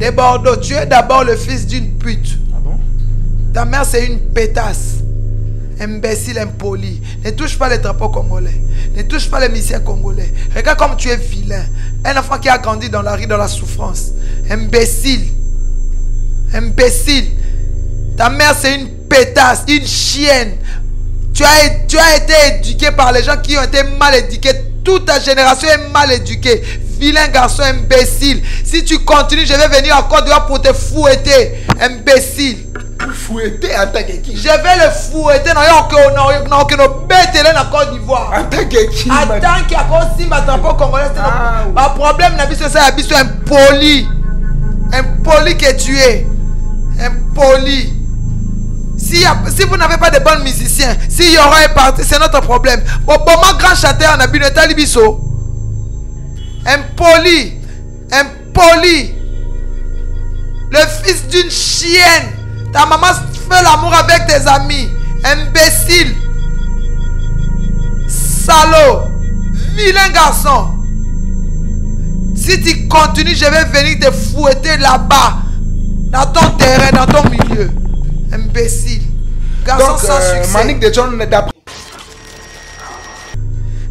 De Bordeaux, tu es d'abord le fils d'une pute. Ah bon? Ta mère, c'est une pétasse. Imbécile, impoli. Ne touche pas les drapeaux congolais. Ne touche pas les missions congolais. Regarde comme tu es vilain. Un enfant qui a grandi dans la rue, dans la souffrance. Imbécile. Imbécile. Ta mère, c'est une pétasse, une chienne. Tu as, tu as été éduqué par les gens qui ont été mal éduqués. Toute ta génération est mal éduquée. Vilain garçon imbécile. Si tu continues, je vais venir à Côte d'Ivoire pour te fouetter. Imbécile. Fouetté en tant que qui? Je vais le fouetter dans le bête na Côte d'Ivoire. En tant que qui Attends qu'il y a un drapeau congolais. Ah. Ma problème, n'a c'est ça, c'est impoli. Impoli que tu es. Impoli. Si, si vous n'avez pas de bons musiciens, s'il y aura un parti, c'est notre problème. Bon, bon, mon grand chanteur en abîme Talibiso. Impoli. Impoli. Le fils d'une chienne. Ta maman fait l'amour avec tes amis. Imbécile. Salaud. Vilain garçon. Si tu continues, je vais venir te fouetter là-bas. Dans ton terrain, dans ton milieu. Imbécile. Garçon Donc, sans euh, succès. De John.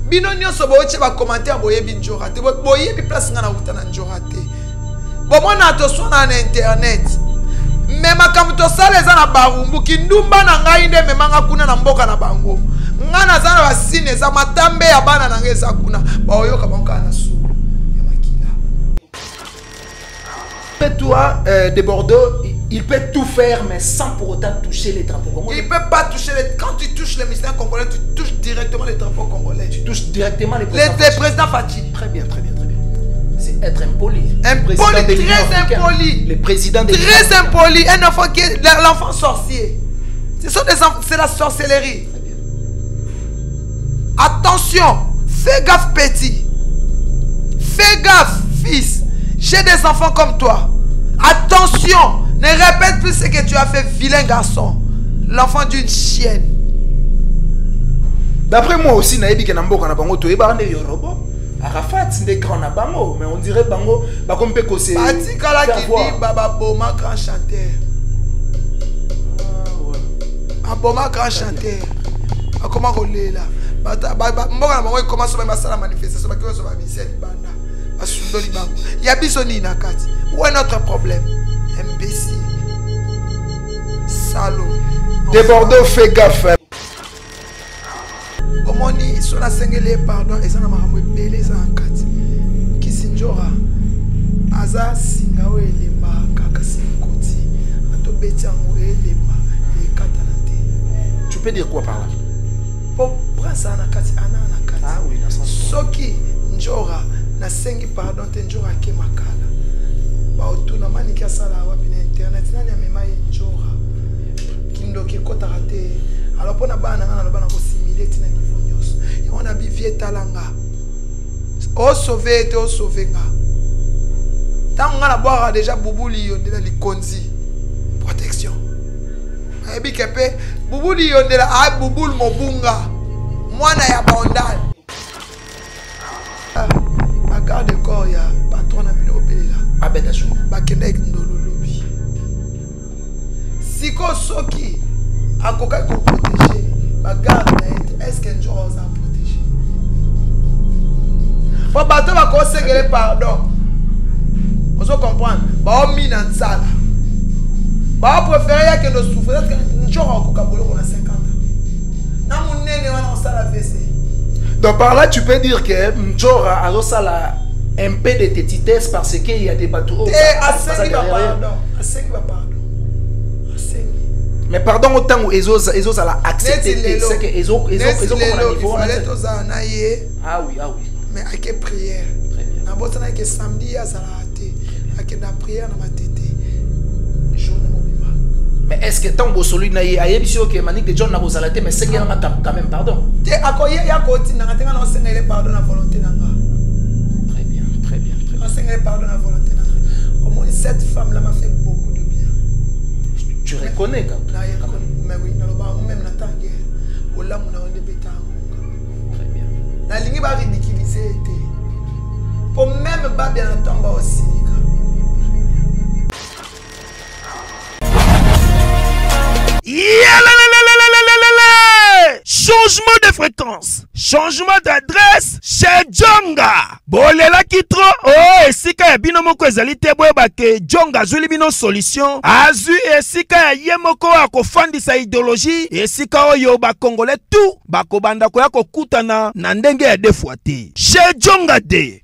Bino nyonso boyetie bacommentaire boyebi njora te. Bo- boyebi place nga nauta na njora te. Bomona toswana na internet. Me makambo tosala eza na barumbu. Kindumba na ngai nde ememanga kuna na mboka na bango. Ngai naza na basine eza matambe ya bana na ngai eza kuna. Baoyoka bango kaka na sulu ya makila. Toi, euh, de Bordeaux, il- peut tout faire, mais sans pour autant toucher les drapeaux congolais. il peut pas toucher les... quand tu touches les ministères congolais tu touches directement les drapeaux congolais Tu touches directement les les, présidents. les présidents Fati Très bien, très bien, très bien. C'est être impoli. Impoli, très impoli. Le président de l'Union Très impoli, un enfant qui est l'enfant sorcier. Ce sont des enfants, c'est la sorcellerie. Très bien. Attention, fais gaffe petit. Fais gaffe fils. J'ai des enfants comme toi. Attention, ne répète plus ce que tu as fait, vilain garçon. L'enfant d'une chienne. D'après moi aussi, nayebi ke na mboka na bango toyeba nde Yorobo. Arafat nde grand na bango, mais on dirait bango bakomi mpe kose. Batikala faire qui voir. dit Baba Boma grand chanteur. Ah, ouais. aboma grand chanteur akoma kolela Bata- ba- ba- mboka na bango ekoma so ba basala manifestation bakoki kozwa bamisia libanda basundoli bango ya biso nini na kati où est notre problème imbécile salo. De Bordeaux, fais gaffe. omoni so nasengeli ye pardon eza na makambo ebele eza na kati kisinjora aza singa oyo elemba kaka sinkoti atobeti yango elemba ekatana te Tu peux dire quoi par là? Mpo prince aa na kati ana na kati Ah soki njora nasengi pardon te njora ake makala baotuna maniki asala wapi na internet. Nani amema ye njora? Kindoki ekɔtaka te. Alors mpo na bana na nga naloba na kosimile ntina niveau nyonso. Yango na bivie etala nga osauve ye te osauve nga. Ntango nga nabwaka deja bubuli yondela likonzi. Protection. Nayebi ke mpe bubuli yondela a bubulu mobunga. Mwana ya baondale corps ya patron na bino obelela. Abed Achou. bakendaki ndololobi sikoyo soki akokaki koprotege bagarde na ye te estce protege mpo bato bakosengele pardon. Ozo comprendre. Baomina nzala. Baoprefere yakende osouffre njora okoka boloko na 50 na monene wana osala vc Donc par là, tu peux dire que Njora a la un peu de tétitesse parce qu'il y a des bateaux. te asengi bapardon asengi asengi Mais pardon, autant où Ezos Ezos a accepté, c'est que Ezos comme on a dit- ye Ah oui, ah oui. mais ake prière Très bien. nabotanaki ke samedi prière na matete journée mobima Mais est-ce que tant que celui n'a eu ayebi sûr que Manik de John n'a pas mais c'est qu'il y a quand même pardon. te akoya ya kotindanga te nga na osengele pardon na volonté na Nasengai pardon la volonté Au moins, cette femme-là m'a fait beaucoup de bien. Tu reconnais quand Mais oui, dans le bar, même la tangue. Au lame, on a un début Très bien. La ligne va ridiculiser. Pour même pas bien entendre aussi. Yalala! Changement de fréquence. Changement d'adresse. Chez jonga bolelaki tro o oh, esika ya bino moko ezali te boyeba ke jonga azwili bino solution. Azwi esika ya ye moko akofandisa idéologie. Esika oyo bakongole tu bakobanda koya kokutana na ndenge ya defwa te chez jonga de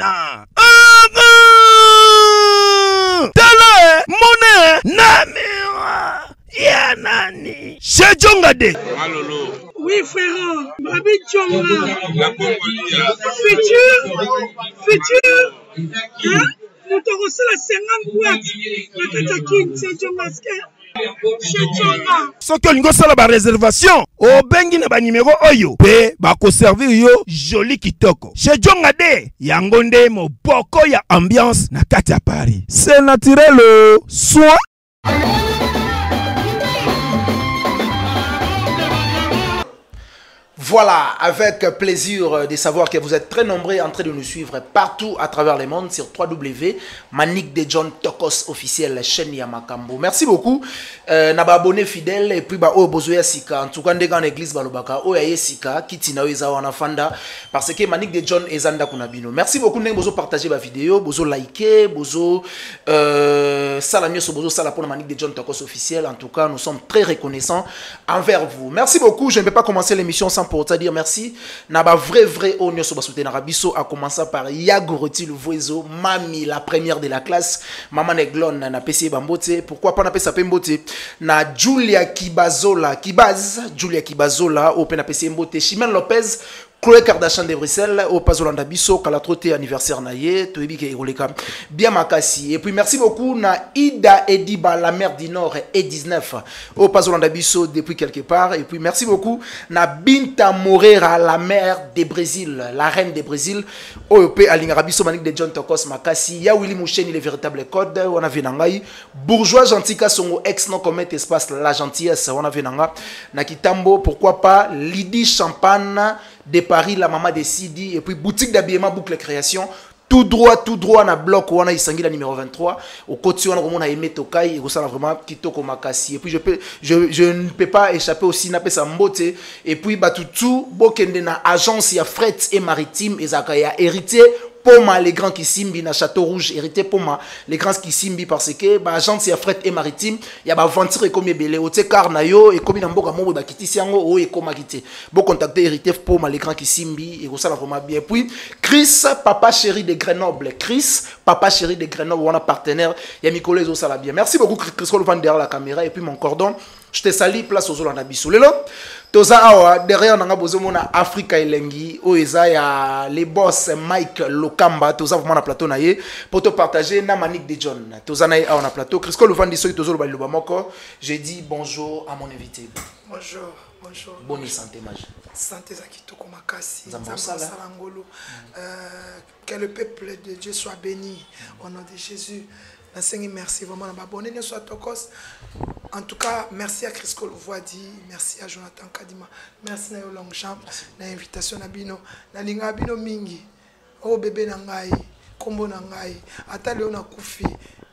na tele mone na miwa ya nani se jonga de Malolo. Oui, frère, Babi Djonga. Futur, futur. Hein? Moto rosala 50 boîtes. Nakata King, c'est Djonga Scar. Soki olingi osala bareservation obengi na banimero oyo mpe bakoservir yo joli kitoko. Chez jonga de yango nde moboko ya ambiance na kati ya paris. C'est naturel o. soin Voilà, avec plaisir de savoir que vous êtes très nombreux en train de nous suivre partout à travers le monde sur Manik de John Tokos officiel chaîne Yamakambo. Merci beaucoup. Euh, na ba abonné fidèle et puis ba o bozoya sika en tout cas ndega en église balobaka o ya sika kitina eza wana fanda parce que Manik de John ezanda kuna bino. Merci beaucoup ndenge bozo partager ba vidéo, bozo liker, bozo euh sala mioso bozo sala de John Tokos officiel. En tout cas, nous sommes très reconnaissants envers vous. Merci beaucoup. Je ne vais pas commencer l'émission sans pour te dire merci. Na ba vrai vrai o nyoso ba soutenir Rabiso a commencé par Yagoroti le voiseau, Mami la première de la classe, Maman Neglon na PC Bambote, pourquoi pas na PC Pembote, na Julia Kibazola, Kibaz, Julia Kibazola, au na PC Mbote, Chimène Lopez, Chloé Kardashian de Bruxelles, au Pazolanda Bisso, Kalatrote anniversaire na ye, Toyebi ke Iroleka, bien makasi. Et puis merci beaucoup na Ida Ediba, la mère du Nord, E19, au Pazolanda Bisso depuis quelque part. Et puis merci beaucoup na Binta Morera, la mère des Brésil, la reine des Brésil, au EP Alingara Bisso, Manik de John Tokos Makasi, ya Willy Moucheni, les véritables codes, on a vu nangai, bourgeois gentil son ex non commet espace la gentillesse, on a vu nanga, na Kitambo, pourquoi pas, Lydie Champagne, de Paris, la maman de Sidi, et puis boutique d'habillement boucle création. Tout droit, tout droit, na bloc, on a Isangi, la numéro 23. Au côté, on a aimé Tokai, et ça, vraiment, Kitoko Makasi. Et puis, je, peux, je, je ne peux pas échapper aussi. Et puis, Batutu, Bokende, na agence, il y a fret et maritime, et ça, il y a héritier, poma les grands qui simbi na château rouge hérité poma les grands qui simbi parce que ba agence ya fret et maritime ya ba venture comme belé o te car na yo et comme na mboka mo ba kitisi yango o e koma kité bo contacter hérité poma les grands qui simbi et ça vraiment bien puis Chris papa chéri de Grenoble Chris papa chéri de Grenoble on a partenaire ya Mikolo zo sala bien merci beaucoup Chris Cole derrière la caméra et puis mon cordon je te salue place aux Olanda biso lelo toza awa derrière nanga bozomona afrika elengi oyo eza ya les boss mike lokamba toza vraiment na plateau na ye. Topartage na manik de john toza na ye awa na plateau. Crisco lovandi soki tozoloba liloba moko je dis bonjour à mon invité. Bonjour bonjour. Bonne santé mage santé eza kitoko makasi Nzambe osala. ngolu Euh, que le peuple de dieu soit béni. Au nom de jésus nasengi merci vraiment na babone nyonso ya tokos en tout cas merci à crisco lovoidi merci à jonathan kadima merci na yo longchamp na invitation na bino nalingaka bino mingi. Oyo bebe na ngai nkombo na ngai ata leo nakufi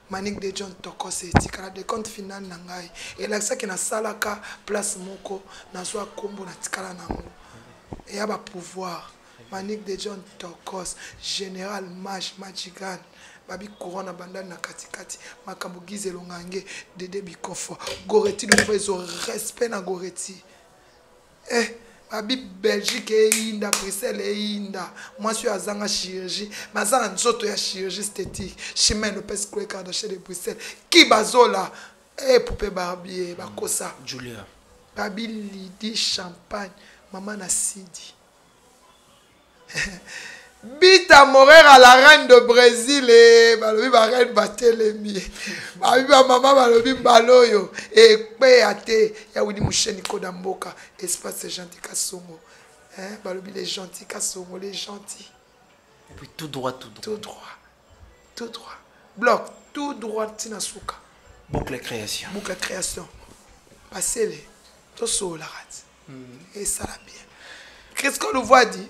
manik de john tokos etikala de compte final na ngai elakisaki nasalaka place moko nazwa nkombo natikala nango. Eya bapouvoir manik de john tokos général mage majigan babi courant na bandani na katikati. Makambo gize elongange dede bikofo goreti fois ezo respect na goreti. Eh babi belgique eyinda bruxelles eyinda mwasi oyo azanga chirurgie. Me aza na nzoto ya chirurgie esthétique. Chemin lopes cloe kardachet de bruxelles. Ki bazola? Epupe barbier bakosa. Julia. Babi lidi champagne mama na sidi bita morera la reine de brésil balobi bareine batelemi babi bamama balobi mbala oyo ekpeya te ya wini musheni koda mboka. Espace gentil kasongo. Hein, balobi les gentils kasongo les gentils. Et puis tout droit tout droit. Tout droit. Tout droit. Bloc tout droit ntina suka boucle création. Boucle création. Basele tosololaka ti esala bien. Qu'est-ce qu'on nous voit dit?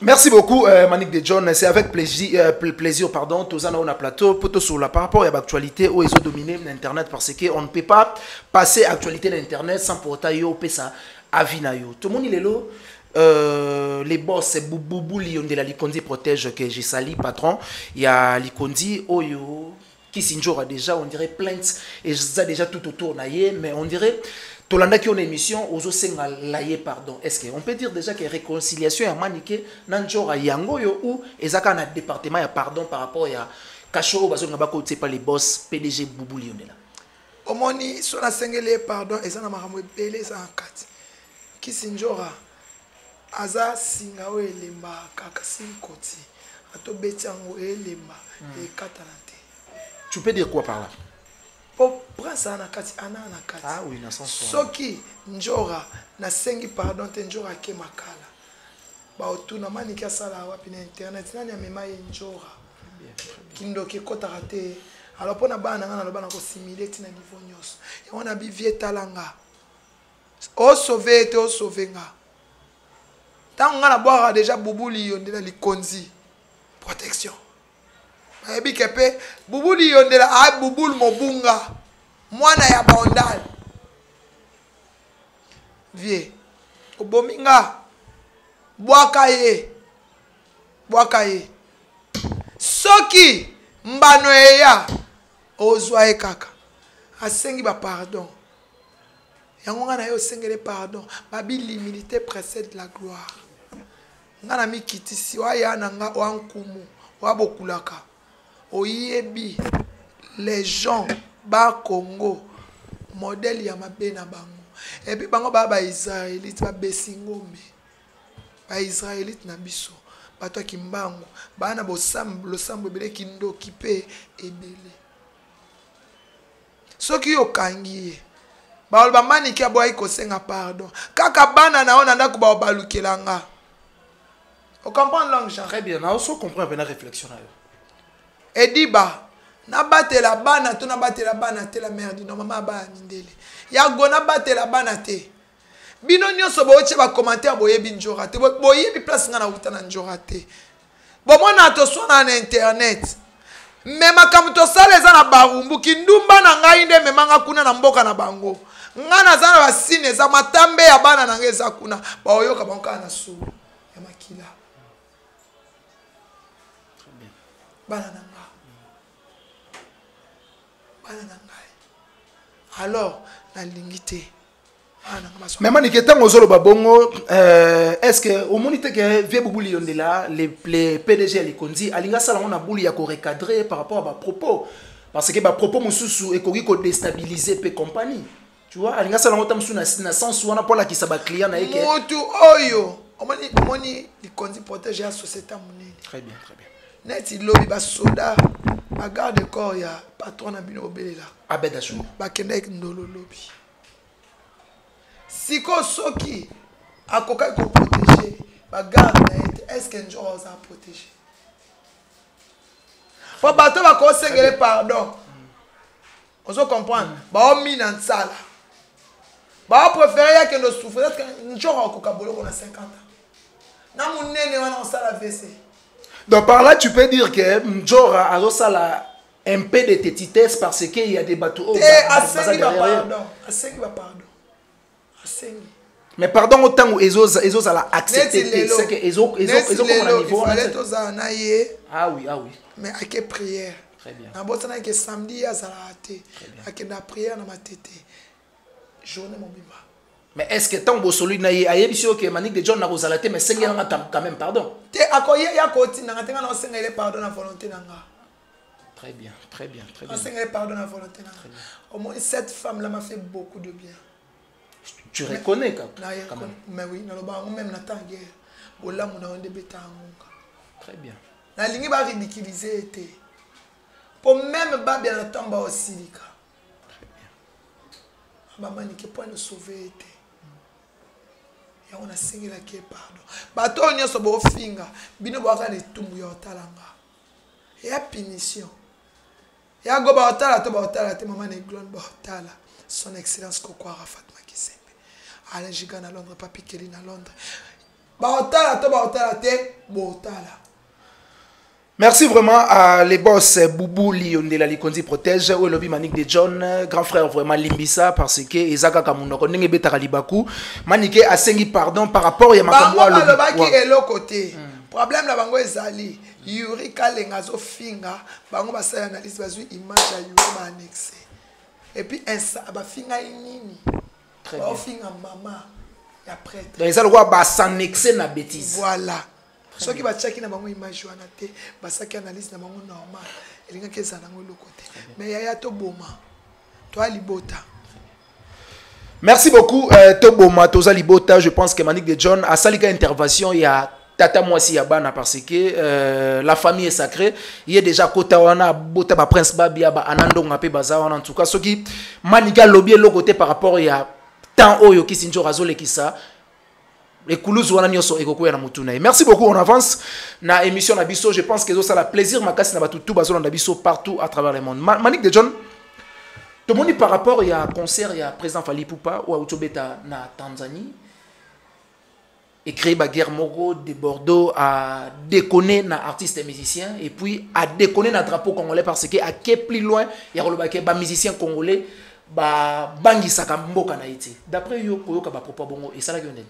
Merci beaucoup, euh, Manik de John. C'est avec plaisir, euh, pl- plaisir pardon, tous on a plateau, pour sur la par rapport à l'actualité où ils ont dominé l'Internet parce qu'on ne peut pas passer l'actualité de l'Internet sans pour autant yo ça avis na yo. Tout le monde est là. Euh, les boss, Boubou Lionde la Likondi protège que j'ai sali patron. Il y a Likondi Oyo qui s'injure déjà, on dirait plainte et ça déjà tout autour mais on dirait tolandaki on émission ozosenga laye pardon. Est ce que on peut dire déjà que réconciliation ya manike na njora yango oyo ou ezaka na département ya pardon par rapport ya kasho oyo bazonga bakotie pa les boss pdg bubu lionela? Omoni so nasengeli ye pardon eza na makambo ebele eza na kati. Kisi njora aza singa oyo elembaka kasi nkoti atobeti yango elemba ekatana te. Tu peux dire quoi par là? Mpo prince aza na kati ana na kati. Ah oui na soki njora nasengi pardon te njora ake makala. Baotuna maniki asala wapi na internet nani amema ye njora kindoki ekɔtaka te. Alors mpo na bana na ngai naloba na kosimile ntina niveau nyonso. Yango na bivie etala nga osauve ye te osauve nga. Ntango ngai nabwaka deja bubuli yo ndela likonzi. Protection bayebi ke mpe bubuli yo ndela aa bubulu mobunga. Mwana ya baondal vie obomi nga bwaka ye. Bwaka ye. Soki mbano eya ozwa ye kaka. Asengi bapardon yango ngai na ye osengeli pardon. Babi l'humilité précède la gloire. Ngai na mikitisi oaya na nga oya nkumu oya bokulaka oyebi les gens bakongo modele ya mabe na bango. Epuis bango baya baisraélite babesi ngombe. Baisraélite na biso bato ya kimbangu. Baya na losambo ebele kindoki mpe ebele. Soki okangi ye baloba maniki aboyaki kosenga pardon. Kaka bana na yo na ndako bao balukelanga ocomprendre langue jean? Très bien. Naoso comprendre mpena réflexion na yo ediba nabatela bana to nabatela bana te la merde no mama abaya mindele. Yago nabatela bana te. Bino nyonso bootye bacommentaire boyebi njora te. Bo- boyebi place ngai nauta na njora te. Bomona toswana na internet. Me makambo tosala eza na barumbu. Kindumba na ngai nde ememanga kuna na mboka na bango. Ngai naza na basine eza matambe ya bana na ngai eza kuna. Baoyoka bango kaka na sulu ya makila. Bana na ngai alors nalingi te na ngai bazwa- mais manike ntango ozoloba bongo euh, est ce que omoni te vie le, pdg ya likondi alingi asala yango na bulu ya korecadre par rapport à bapropos parce que bapropos mosusu ekoki kodestabilize mpe compagnie tu vois alingi asala yango ta mosusu na, sens wana mpo alakisa baclient na ye ke motu oyo! Omoni omoni likondi protège ya société monene très bien très bien. Neti lobi basoda bagarde corps ya patron na bino obelela. Abed ashur bakendaki ndolo lobi. Sikoyo soki akokaki koprotege bagarde na ye te estce njora oza protege mpo bato bakosengele pardon. Ozo comprendre. Baomi na nsala baopréféré yakende osouffre njora akoka boloko na 50 ans. Na monene wana osala vc donc par là tu peux dire que njora azosala un peu de tétitesse parce que il y a des bateaux ba- baza asengi ye. bapardon asengi bapardon asengi mais pardon ntango ezoza- ezozala accepté neti te lelo. c'est que ezo- ezo- neti ezokoma na lelo niveau tozala na ye ah oui ah oui. Mais ake prière? Très bien. Nabosanaki ke samedi ye azalaka te akenda prière na matete journée mobimba mais est ce que ntango bosoli na ye de john nakozala te mais sengelanga quand même pardon te akoye ya kotindanga te nga na osengele pardon na volonté na nga très bien très bien très bien osengele pardon na volonté na nga au moins cette femme là m'a fait beaucoup de bien tu reconnais quand même mais oui naloba yango même na temps guerre bolamu na yo nde beta yangonga très bien nalingi baridiculize ye te mpo meme babia na ntango baosilika bamanike mpo ane sauve ye te yango nasengelaki ye pardon bato oyo nyonso bofinga bino boaka na etumbu ya otalanga. Eya punition. Yago baotala to baotala te mama na eglone baotala. Son excellence kokwara fatma kisembe alain giga na londres papi keli na londres. Baotala to baotala te bootala Merci vraiment à les boss Boubou Liondela Likondi Protège ou lobby Manik de John grand frère vraiment Limbisa parce que Ezaka Kamunoko ndenge betaka libaku Manike asengi pardon par rapport ya makambo balobaki Ouais. eloko te. Problème na bango ezali. Yuri kalenga azofinga. Bango basali analyse bazwi image ya yuri baanexe epuis insa bafingai nini Très bien. baofinga mama ya prêtre. Donc ba s'annexer na bêtise. voilà soki batiaki na bango image wana te basaki analyse na bango normal. Elingaki ezala nango eloko te. Mais yaya toboma toya libota. Merci beaucoup euh, Toboma Toza Libota. Je pense que Manik de John a salika intervention il y a tata mwasi ya bana parce que euh, la famille est sacrée. Il est déjà kota wana bota ba prince babia ba anandonga pe baza wana. En tout cas soki manika lobby eloko te par rapport ya temps oyo kisi njo azolekisa ekuluzu wana nyonso ekokwea na mutu na merci beaucoup on avance na émission na je pense que ezosala plaisir makasi na bato tu bazolanda biso partout à travers le monde. Ma manik de john tomoni par rapport ya concert ya président fali pupa oyo auti obeta na tanzanie. Écréé baguerre moko de bordeaux a déconné na artiste et musicien. Et puis a déconné na drapeau congolais parce que ake plus loin ya koloba ke bamusicien congolais babangisaka mboka na ye te d'après yo koyoka bapropos bongo esalaki yo ndeni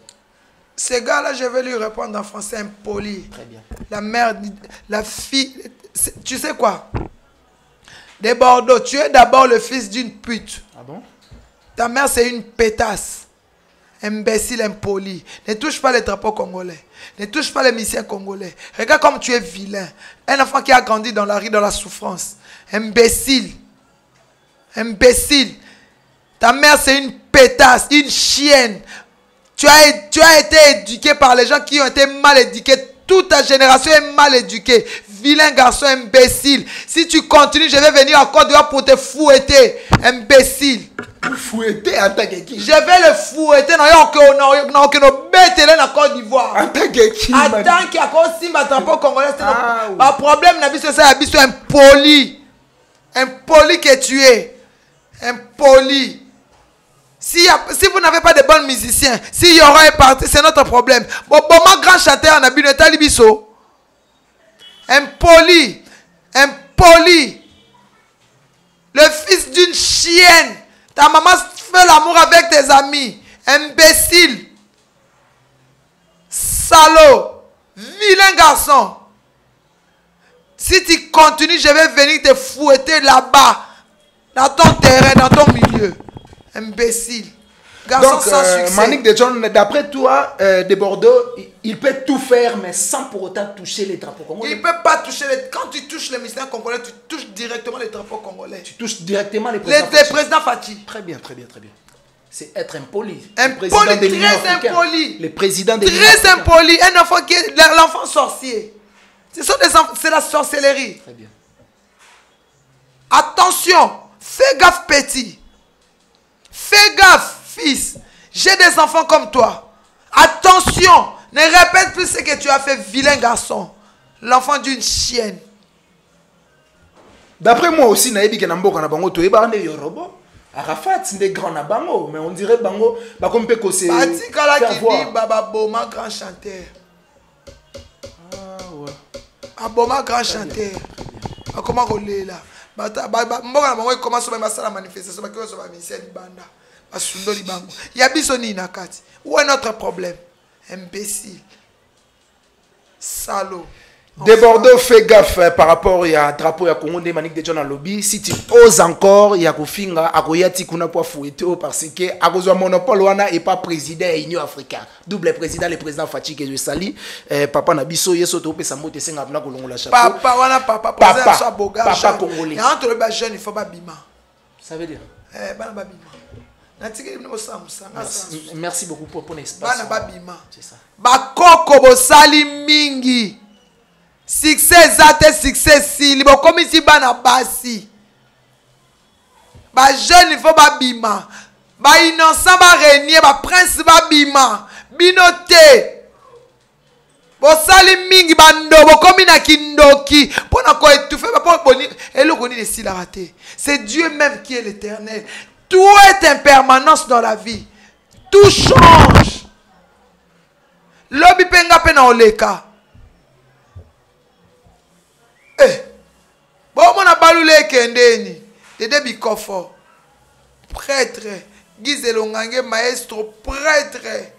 ce gars là je vais lui répondre en français impoli très bien la mère, la fille, tu sais quoi? De Bordeaux, tu es d'abord le fils d'une pute. ah bon? Ta mère, c'est une pétasse. Imbécile, impoli. Ne touche pas les drapeaux congolais. Ne touche pas les missions congolais. Regarde comme tu es vilain. Un enfant qui a grandi dans la rue, dans la souffrance. Imbécile. Imbécile. Ta mère, c'est une pétasse, une chienne. Tu as, tu as été éduqué par les gens qui ont été mal éduqués. Toute ta génération est mal éduquée. Vilain garçon imbécile. Si tu continues, je vais venir à Côte d'Ivoire pour te fouetter. Imbécile. fouetté en tant que qui? Je vais le fouetter. Na yo ke- na- na- ke no betele na Côte d'Ivoire. en tant que qui Attends qu'il y a drapeau congolais. c'est Ah, le- oui. Bah, problème, na c'est la biso impoli. Impoli que tu es. Impoli. Si, vous n'avez pas de bons musiciens, si y aura un parti, c'est notre problème. Bon, bon, ma grand chanteur en abîme, Tali biso. Impoli. Impoli. Le fils d'une chienne. Ta maman fait l'amour avec tes amis. Imbécile. Salaud. Vilain garçon. Si tu continues, je vais venir te fouetter là-bas. Dans ton terrain, dans ton milieu. Imbécile. Garçon Donc, sans euh, succès. Manik de John, d'après toi, euh, de Bordeaux, il- il peut tout faire, mais sans pour autant toucher les drapeaux congolais. Il ne peut pas toucher les... Quand tu touches les musiciens congolais, tu touches directement les drapeaux congolais. Tu touches directement les présidents. les présidents Fati. Très bien, très bien, très bien. C'est être impoli. Impoli, très impoli. Le président de l'Union Très impoli. Un enfant qui est l'enfant sorcier. Des c'est la sorcellerie. Très bien. Attention, fais gaffe petit. Fais gaffe fils. J'ai des enfants comme toi. Attention, ne répète plus ce que tu as fait, vilain garçon. L'enfant d'une chienne. D'après moi aussi, nayebi ke na mboka na bango toyeba nde Yorobo. Arafat nde grand na bango, mais on dirait bango bakomi mpe kose batikala faire qui voir. dit bababoma grand chanteur Ah, ouais. aboma grand chanteur Bata- ba- ba- mboka na bango ekoma so basala manifestation baki oso bamisia libanda basundoli bango ya biso nini na kati? Où est notre problème? Imbécile. Salo De Bordeaux, fais gaffe euh, par rapport à drapeau ya Congo de Manik de John Alobi. Si tu oses encore, ya kofinga akoyati kuna po fouetter parce que akozwa monopole wana et pas président ya Union africaine. Double président le président Fachi que je sali. Euh, papa na biso yeso to pesa mbote senga na kolongola chapeau. papa wana papa Papa. Papa jeune. congolais. yango tolobi jeune il faut babima Ça veut dire Eh, bana babima Merci, merci beaucoup pour pour l'espace. bana babima C'est ça. bakoko bosali mingi succès eza te succès esili bokomisi bana basi. Bajeune faut babima bainnocent barenie baprince babima bino te bosali mingi bando bokomi na kindoki. Mpo na mpo boni. Eloko nini esilaka te c'est dieu même qui est l'éternel. Tout est impermanence dans la vie. Tout change. Lobi mpe nga mpe na oleka Eh, bomona balula ekendeni. Dede bikofo prêtre gize elongange maestro prêtre.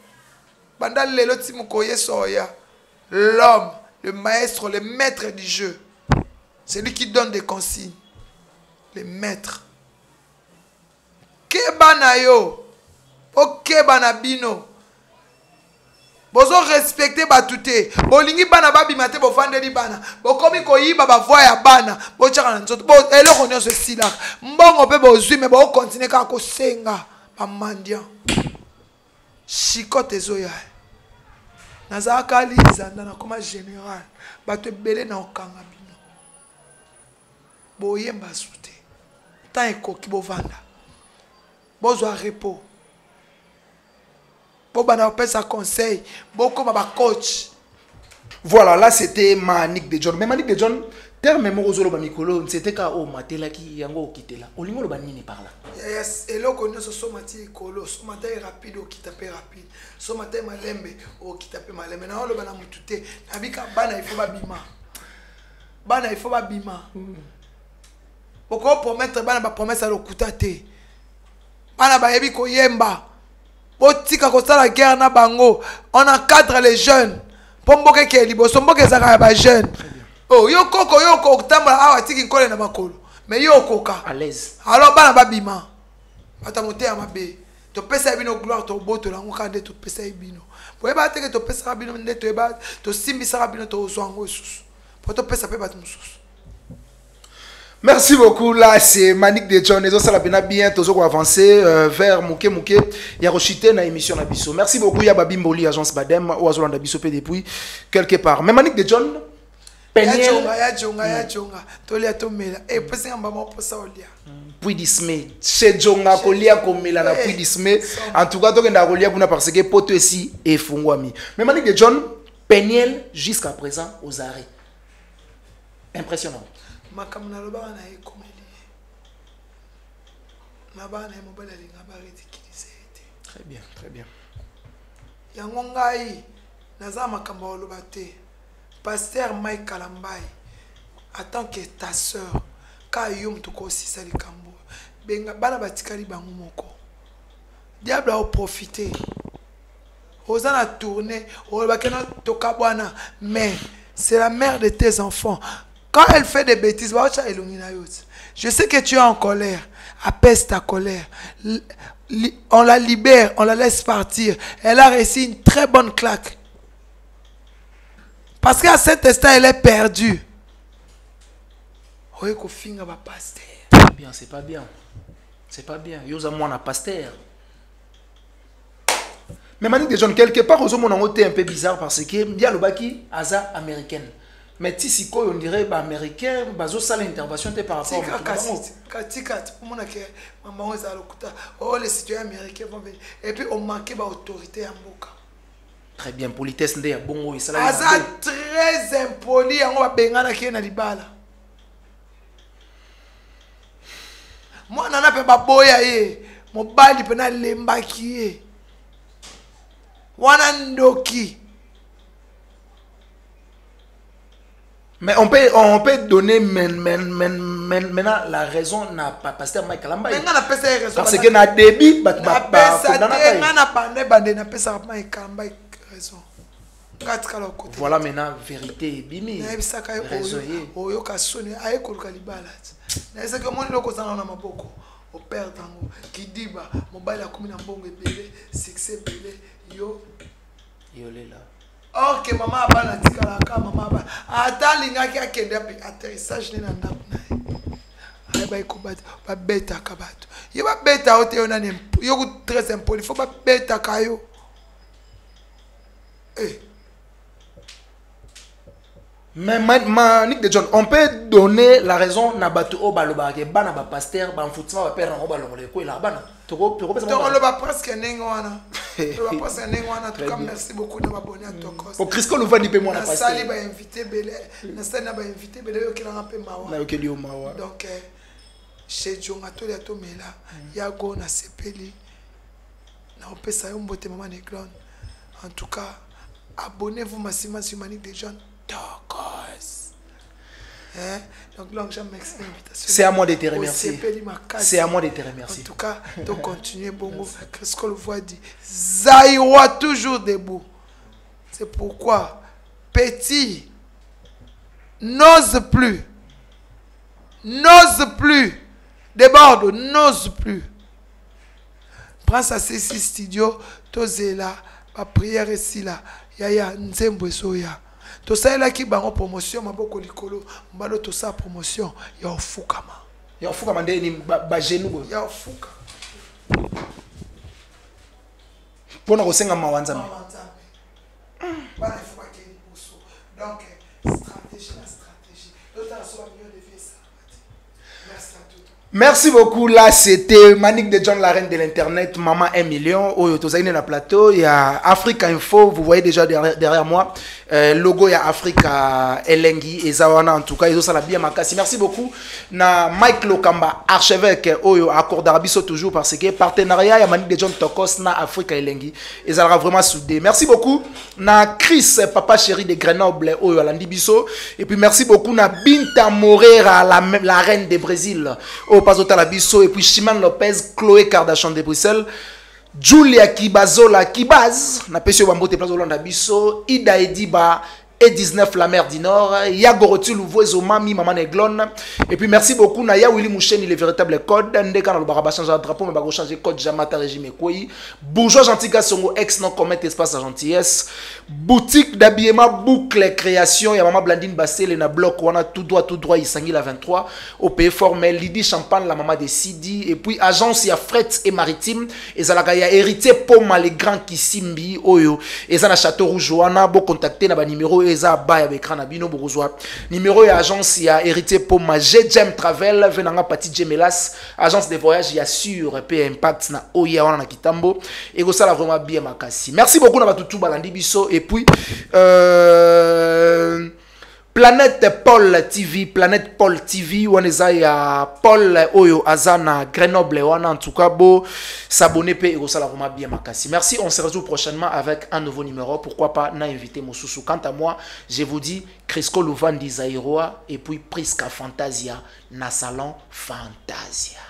Banda lelo ti mokoyeso oya. L'homme le maestro le maître du jeu. Celui qui donne des consignes. Le maître. Keba na yo. Okeba na bino bozorespecte bato te. Bolingi bana babima te bovandeli bana. Bokomi koyiba bavoi ya bana. Botyaka na nzoto. Eloko nyonso esilaka. Mbongo mpe bozwi me bokontinue kaka kosenga bamandian shikote ezoya nazalaka lizanda nakoma général. Bato ebele na okanga bino. Boyemba su te. Ntan ekoki bovanda. Bozwa repos conseil bokoma bacoach Voilà, là c'était Manik de John. Mais Manik de John, terme moko ozoloba mikolo, c'était ka o matelaki yango okitela. Olingo loba nini par là? yes eloko nyonso soma ti likolo soma ta ye rapide okita mpe rapide. Soma ta ye malembe okita mpe malembe. Na oloba na motu te nabika bana ifo babima bana ifo babima okopromettre bana bapromese ya lokuta te? Bana bayebi koyemba botika kosala guerre na bango. On encadre les jeunes. Mpo mboka ekee liboso mboka ezalaka ya bajeune o yo koko yo okotambola awa tiki nkole na makolo. Mais yo okoka alors bana babima bato ya motema mabe. Topesa ye bino gloire tobotola. Yango kaka nde topesa ye bino. Boyeba teke topesaka bino nde toyeba tosimbisaka bino tozwa yango lisusu. Po topesa mpe bato mosusu Merci beaucoup. Là, c'est Manik de John. Et ça, la bien bien. Toujours avancer euh, vers Mouké Mouké. Il y a rechuté dans l'émission Nabiso. Merci beaucoup. Il y a Babimboli, agence Badem, ou Azolan Nabiso, depuis quelque part. Mais Manik de John, ya Peniel, jonga ya jonga ya jonga tolia tomela epesinga mbama mposa olia puis disme. Chez Jonga, Kolia, Komela, na disme. En tout cas, donc, on a Kolia, kuna parce que poto et Fungwami. Mais Manik de John, Peniel, jusqu'à présent, aux arrêts. Impressionnant. Makambo nalobaka na ye ekomeli. Ye nabaka na ye mobali alinga baredikilize ye te Très bien, très bien. yango ngai naza makambo ya koloba te. Paster mike kalambai en tant que ta sœur ka yo moto kosisa likambo. Benga bana batikali bango moko. Diable aoprofite oza na tourné olobaki na toka bwana. Mais c'est la mère de tes enfants quand elle fait des bêtises te je sais que tu es en colère apaise ta colère on la libère on la laisse partir elle a réussi une très bonne claque parce qu'à cet instant elle est perdue C'est bien, c'est pas bien. C'est pas bien. Yoza moi na pasteur. Mais Manik de John, quelque part, aux hommes, on un peu bizarre parce que Dialobaki, Aza américaine. Mais si si on dirait bah, américain, bah, zo sala intervention te par rapport à katika omonake mama oyo ezala lokuta. Oyo les citoyens américains vont venir. Et puis omanke baautorité ya mboka. Très bien, politesse nde ya bongo ya aza mabe. très impoli yango babenganaki ye na libala. Mwana na mpe baboya ye mobali mpe nalembaki ye. Wana ndoki Mais on peut, on peut donner maintenant la raison na pa- pasteur Mike Kalamba. Parce que na début, bah, bah, bah, napesa bah, te nga na ebande napesaka ma ekambai raison. Voilà maintenant vérité ebimi nayebisaka ye raison oyo ye oyoka soni aye koluka libala ti nayebisaki omoni eloko ozanga na maboko. Operde yango kidiba mobali akomi na mbongo ebele succès ebele yo yolela orke mama abana atikalaka mama abana ata alingaki akende atterrissage ne na ndako na ye. Aye bayekobata babetaka bato. Ye babeta yo te yo nani yo kutrese impoli fo babetaka yo. Eh, mais ma- manik de john on peut donner la raison na bato oyo balobaka ke bana bapaster bamfutima bapere nango balongola ekwela bana. Toko- tokopesa bango- tokoloba presque ndenge wana. Toloba presque ndenge wana. Très tuka bien. merci beaucoup na baboni ya tokos po crisco luvandi mpe mwana nasali paster bainvité ebele nasali na bainvité ebele oyokelanga mpe mawa. Nayokeli yo mawa. Donc eh, chez jonga tolia tomela yago nasepeli naopesa yo mbote mama neglon en tout cas abonnez-vous massivement sur Manique des jeunes tokos hein? donc long jean merci de l'invitation C'est à moi de te remercier. C'est à moi de te en remercier tout cas to continuer bongo Crisco le voit dit. Zaïwa toujours debout. C'est pourquoi petit n'ose plus. N'ose plus. Déborde n'ose plus. Prends sa ceci studio. Tozela bapriere esila yaya nzembo ezoya tosalelaki bango promotion maboko likolo mbalo tosala promotion ya ofukama ya ofukama ndeni bagenu boye ya ofuka mpona kosenga mawa nzambe donc stratégie na stratégie merci à tout Merci beaucoup. Là, c'était Manik de John, la reine de l'Internet, Maman 1 million. Oh, tous na plateau. Il y a Africa Info. Vous voyez déjà derrière, derrière moi. Euh, logo, il y a Africa Elengi et Zawana. En tout cas, ils ont ça bien makasi. Merci beaucoup. Na Mike Lokamba, archevêque, Oyo, accord d'Arabiso toujours parce que partenariat, il y a Manik de John Tokos, na Africa Elengi. Ils ont vraiment soudé. Merci beaucoup. Na Chris, papa chéri de Grenoble, Oyo, Alandi Biso. Et puis merci beaucoup. Na Binta Morera, la, la reine de Brésil. Pazota Labiso. Et puis Shimon Lopez, Chloé Kardashian de Bruxelles. Julia Kibazola Kibaz, na pesio bambote place Olanda Biso, Ida Ediba, E19 la mer du Nord, Yagoroti Louvoezo Mami, Maman Neglon. Et puis merci beaucoup na Ya Willy Moucheni, le véritable code. Ndeka na lobara ba changer de drapeau, mais go changer code Jamata régime Ekoi. Bourgeois Gentika Songo, ex non commet espace à gentillesse. Boutique d'habillement boucle création, ya Maman Blandine Bassel na bloc wana tout droit tout droit Isangi la 23 au pays formel Lydie Champagne la maman de Sidi et puis agence ya fret et maritime ezalaka ya héritier poma les grands kisimbi oyo eza na château rouge wana bo contacter na ba numéro oyo eza ba ya écran na bino numéro ya agence ya héritier poma GJM Travel venanga pati Gemelas. Agence de voyage ya sur pe impact na oya wana na kitambo. Ekosala vraiment bien makasi merci beaucoup na batutu balandi biso et puis euh, Planète Paul TV, Planète Paul TV, wana eza ya Paul oyo aza na Grenoble wana en tout cas bo s'abonner pe ekosala vraiment bien makasi. Merci, on se retrouve prochainement avec un nouveau numéro. Pourquoi pas na invité Mosusu. Quant à moi, je vous dis Crisco Louvandi Zairoa et puis Priska Fantasia na salon Fantasia.